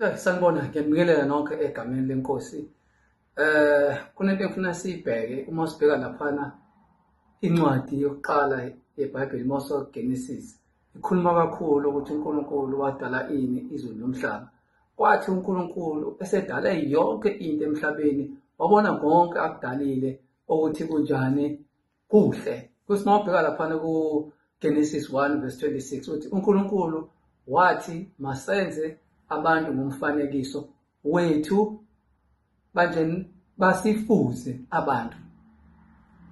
Eh sanibona ngiyabingelela nonke egameni lenkosi. Eh kunento engifuna siyibheke uma sibheka laphana incwadi yokuqala yeBhayibheli Mose Genesis ikhuluma kakhulu ukuthi uNkulunkulu wadala ini izulu nomhlaba. Kwathi uNkulunkulu esedale yonke into emhlabeni wabona konke akudalile ukuthi kunjani kuhle. Kuthi mawubheka laphana ku Genesis 1 verse 26 uthi uNkulunkulu wathi masenze abantu ngomfanekiso wethu manje basifuze abantu.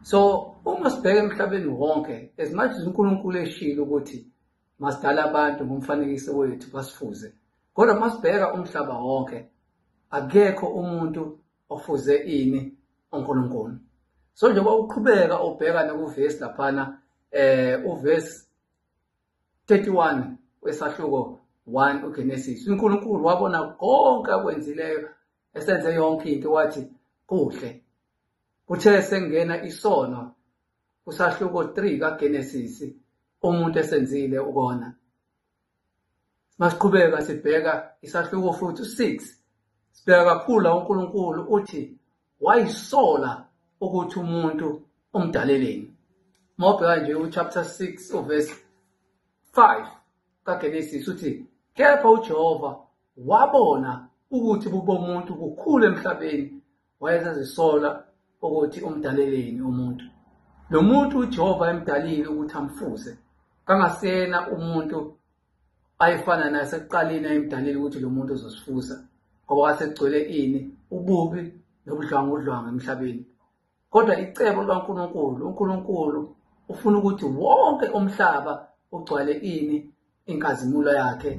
So uma sibheka emhlabeni wonke as much as uNkulunkulu eshilo ukuthi masidala abantu ngomfanekiso wethu basifuze. Kodwa masibheka umhlaba wonke akekho umuntu ofuze ini uNkulunkulu so njengoba uqhubeka ubheka nakuvesi laphana eh uvesi 31 wesahluko 1 uGenesis uNkulunkulu wabona konke akwenzileyo esenze yonke into wathi kuhle. Kuthe sengena isono kusahluko 3 kaGenesis umuntu esenzile ukona. Masiqhubeka sibheka isahluko futhi u6 sibheka kakhulu uNkulunkulu uthi wayisola ukuthi umuntu umdaleleni mawubheka nje uchapter 6 uverse 5 kaGenesis uthi kepha uJehova wabona ukuthi kube umuntu kukhulu emhlabeni. Wayesazisola ukuthi umdaleleni umuntu. Lo muntu uJehova emdalile ukuthi amfuze kangasena umuntu ayifana nasekuqaleni ayimdalile ukuthi lo muntu uzosifuza. Ngoba kasegcwele ini ububi nobudlwangudlwanga emhlabeni. Kodwa icebo likaNkulunkulu uNkulunkulu ufuna ukuthi wonke umhlaba ugcwale ini inkazimulo yakhe.